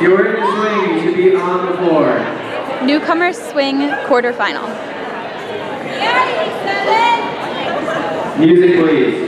You're in the swing, to be on the floor. Newcomer swing quarterfinal. Music, please.